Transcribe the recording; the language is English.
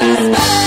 us.